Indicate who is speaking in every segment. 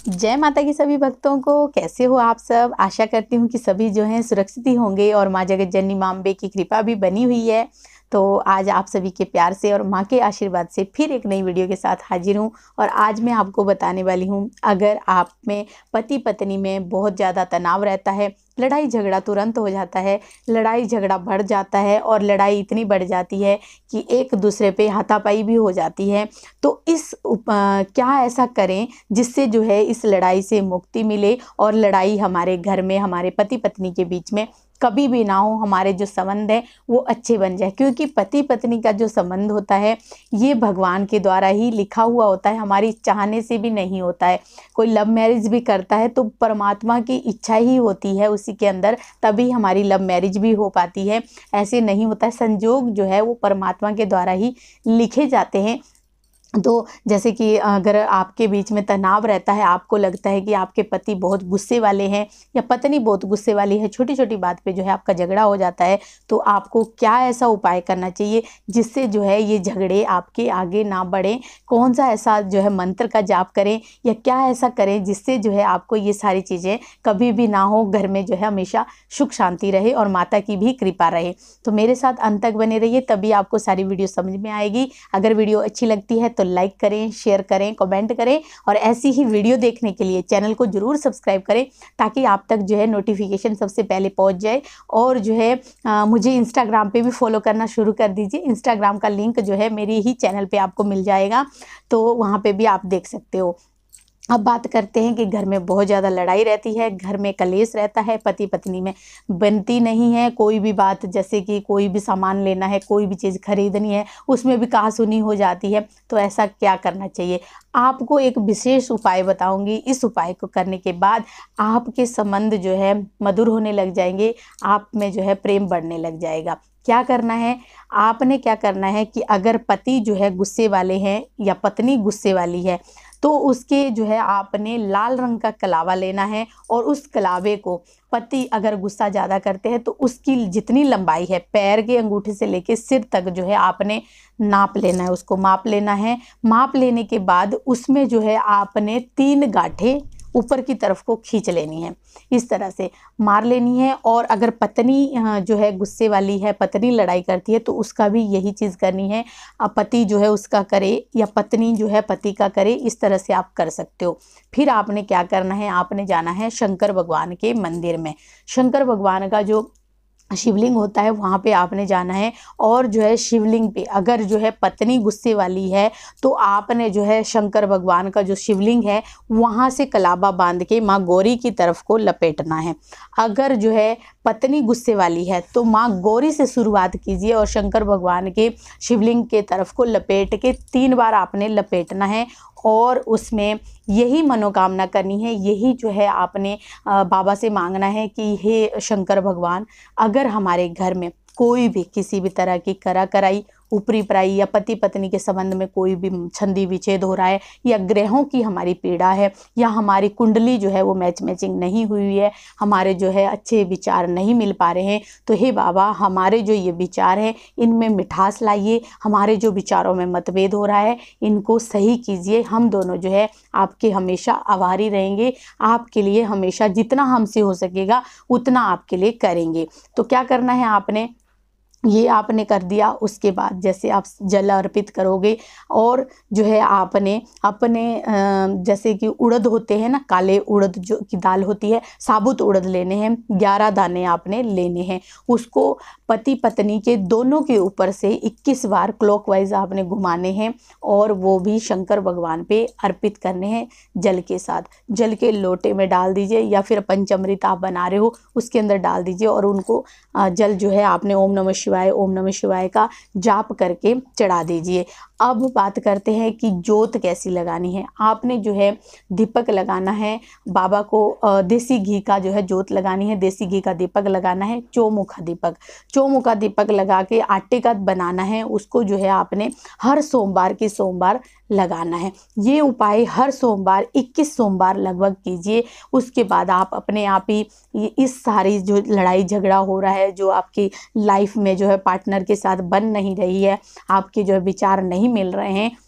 Speaker 1: जय माता की सभी भक्तों को। कैसे हो आप सब? आशा करती हूँ कि सभी जो हैं सुरक्षित ही होंगे और माँ जगत जननी माम्बे की कृपा भी बनी हुई है। तो आज आप सभी के प्यार से और माँ के आशीर्वाद से फिर एक नई वीडियो के साथ हाजिर हूँ और आज मैं आपको बताने वाली हूँ, अगर आप में पति पत्नी में बहुत ज़्यादा तनाव रहता है लड़ाई झगड़ा तुरंत हो जाता है लड़ाई झगड़ा बढ़ जाता है और लड़ाई इतनी बढ़ जाती है कि एक दूसरे पे हाथापाई भी हो जाती है। तो इस आ, क्या ऐसा करें जिससे जो है इस लड़ाई से मुक्ति मिले और लड़ाई हमारे घर में हमारे पति पत्नी के बीच में कभी भी ना हो हमारे जो संबंध है वो अच्छे बन जाए। क्योंकि पति पत्नी का जो संबंध होता है ये भगवान के द्वारा ही लिखा हुआ होता है हमारी चाहने से भी नहीं होता है। कोई लव मैरिज भी करता है तो परमात्मा की इच्छा ही होती है उसी के अंदर, तभी हमारी लव मैरिज भी हो पाती है। ऐसे नहीं होता, संजोग जो है वो परमात्मा के द्वारा ही लिखे जाते हैं। तो जैसे कि अगर आपके बीच में तनाव रहता है, आपको लगता है कि आपके पति बहुत गुस्से वाले हैं या पत्नी बहुत गुस्से वाली है छोटी छोटी बात पे जो है आपका झगड़ा हो जाता है तो आपको क्या ऐसा उपाय करना चाहिए जिससे जो है ये झगड़े आपके आगे ना बढ़ें? कौन सा ऐसा जो है मंत्र का जाप करें या क्या ऐसा करें जिससे जो है आपको ये सारी चीज़ें कभी भी ना हो, घर में जो है हमेशा सुख शांति रहे और माता की भी कृपा रहे? तो मेरे साथ अंत तक बने रहिए, तभी आपको सारी वीडियो समझ में आएगी। अगर वीडियो अच्छी लगती है तो लाइक करें शेयर करें कमेंट करें और ऐसी ही वीडियो देखने के लिए चैनल को ज़रूर सब्सक्राइब करें ताकि आप तक जो है नोटिफिकेशन सबसे पहले पहुँच जाए। और जो है आ, मुझे इंस्टाग्राम पे भी फॉलो करना शुरू कर दीजिए। इंस्टाग्राम का लिंक जो है मेरी ही चैनल पर आपको मिल जाएगा। तो वहाँ पर भी आप देख सकते हो। अब बात करते हैं कि घर में बहुत ज़्यादा लड़ाई रहती है, घर में कलेश रहता है पति पत्नी में बनती नहीं है, कोई भी बात जैसे कि कोई भी सामान लेना है, कोई भी चीज़ खरीदनी है, उसमें भी कहा सुनी हो जाती है तो ऐसा क्या करना चाहिए? आपको एक विशेष उपाय बताऊँगी, इस उपाय को करने के बाद आपके संबंध जो है मधुर होने लग जाएँगे, आप में जो है प्रेम बढ़ने लग जाएगा। क्या करना है? आपने क्या करना है कि अगर पति जो है गुस्से वाले हैं या पत्नी गुस्से वाली है तो उसके जो है आपने लाल रंग का कलावा लेना है और उस कलावे को पति अगर गुस्सा ज़्यादा करते हैं तो उसकी जितनी लंबाई है, पैर के अंगूठे से लेके सिर तक जो है आपने नाप लेना है, उसको माप लेना है। माप लेने के बाद उसमें जो है आपने तीन गाठे ऊपर की तरफ़ को खींच लेनी है। इस तरह से मार लेनी है और अगर पत्नी जो है गुस्से वाली है, पत्नी लड़ाई करती है तो उसका भी यही चीज़ करनी है। पति जो है उसका करे या पत्नी जो है पति का करे, इस तरह से आप कर सकते हो। फिर आपने क्या करना है, आपने जाना है शंकर भगवान के मंदिर में। शंकर भगवान का जो शिवलिंग होता है, वहाँ पे आपने जाना है और जो है शिवलिंग पे अगर जो है पत्नी गुस्से वाली है तो आपने जो है शंकर भगवान का जो शिवलिंग है, वहाँ से कलाबा बाँध के माँ गौरी की तरफ़ को लपेटना है। अगर जो है पत्नी गुस्से वाली है तो माँ गौरी से शुरुआत कीजिए और शंकर भगवान के शिवलिंग के तरफ़ को लपेट के तीन बार आपने लपेटना है और उसमें यही मनोकामना करनी है, यही जो है आपने बाबा से मांगना है कि हे शंकर भगवान, अगर हमारे घर में कोई भी किसी भी तरह की करा कराई ऊपरी पराई या पति पत्नी के संबंध में कोई भी छंदी विच्छेद हो रहा है या ग्रहों की हमारी पीड़ा है या हमारी कुंडली जो है वो मैच मैचिंग नहीं हुई है, हमारे जो है अच्छे विचार नहीं मिल पा रहे हैं तो हे बाबा, हमारे जो ये विचार है, इनमें मिठास लाइए, हमारे जो विचारों में मतभेद हो रहा है, इनको सही कीजिए, हम दोनों जो है आपके हमेशा आभारी रहेंगे, आपके लिए हमेशा जितना हमसे हो सकेगा, उतना आपके लिए करेंगे। तो क्या करना है आपने? ये आपने कर दिया, उसके बाद जैसे आप जल अर्पित करोगे और जो है आपने अपने जैसे कि उड़द होते हैं ना, काले उड़द जो की दाल होती है, साबुत उड़द लेने हैं, ग्यारह दाने आपने लेने हैं। उसको पति पत्नी के दोनों के ऊपर से 21 बार क्लॉकवाइज आपने घुमाने हैं और वो भी शंकर भगवान पे अर्पित करने हैं जल के साथ। जल के लोटे में डाल दीजिए या फिर पंचमृत आप बना रहे हो, उसके अंदर डाल दीजिए और उनको जल जो है आपने ओम नमः शिवाय ओम नमः शिवाय का जाप करके चढ़ा दीजिए। अब बात करते हैं कि जोत कैसी लगानी है। आपने जो है दीपक लगाना है, बाबा को देसी घी का जो है जोत लगानी है, देसी घी का दीपक लगाना है, चौमुखा दीपक। चौमुखा दीपक लगा के आटे का बनाना है, उसको जो है आपने हर सोमवार के सोमवार लगाना है। ये उपाय हर सोमवार 21 सोमवार लगभग कीजिए। उसके बाद आप अपने आप ही इस सारी जो लड़ाई झगड़ा हो रहा है, जो आपकी लाइफ में जो है पार्टनर के साथ बन नहीं रही है, आपके जो है विचार नहीं मिल रहे हैं।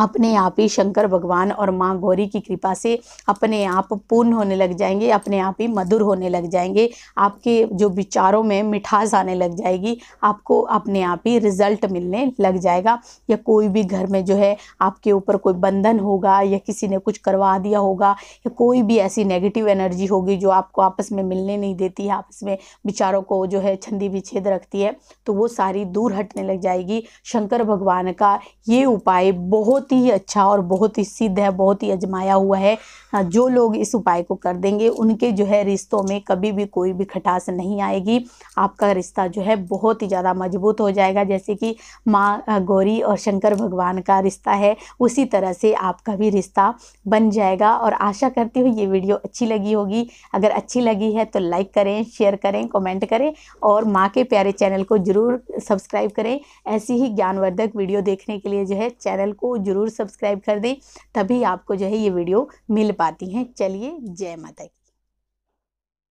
Speaker 1: अपने आप ही शंकर भगवान और माँ गौरी की कृपा से अपने आप पूर्ण होने लग जाएँगे, अपने आप ही मधुर होने लग जाएँगे, आपके जो विचारों में मिठास आने लग जाएगी, आपको अपने आप ही रिज़ल्ट मिलने लग जाएगा। या कोई भी घर में जो है आपके ऊपर कोई बंधन होगा या किसी ने कुछ करवा दिया होगा, या कोई भी ऐसी नेगेटिव एनर्जी होगी जो आपको आपस में मिलने नहीं देती है, आपस में विचारों को जो है छंदी विच्छेद रखती है तो वो सारी दूर हटने लग जाएगी। शंकर भगवान का ये उपाय बहुत बहुत ही अच्छा और बहुत ही सिद्ध है बहुत ही अजमाया हुआ है। हाँ, जो लोग इस उपाय को कर देंगे उनके जो है रिश्तों में कभी भी कोई भी खटास नहीं आएगी। आपका रिश्ता जो है बहुत ही ज़्यादा मज़बूत हो जाएगा जैसे कि माँ गौरी और शंकर भगवान का रिश्ता है उसी तरह से आपका भी रिश्ता बन जाएगा। और आशा करती हूँ ये वीडियो अच्छी लगी होगी। अगर अच्छी लगी है तो लाइक करें शेयर करें कमेंट करें और माँ के प्यारे चैनल को ज़रूर सब्सक्राइब करें। ऐसी ही ज्ञानवर्धक वीडियो देखने के लिए जो है चैनल को ज़रूर सब्सक्राइब कर दें, तभी आपको जो है ये वीडियो मिल पाती हैं। चलिए, जय माता की।